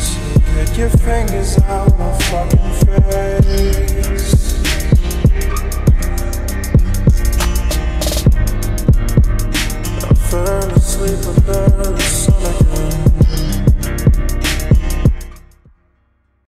So get your fingers out.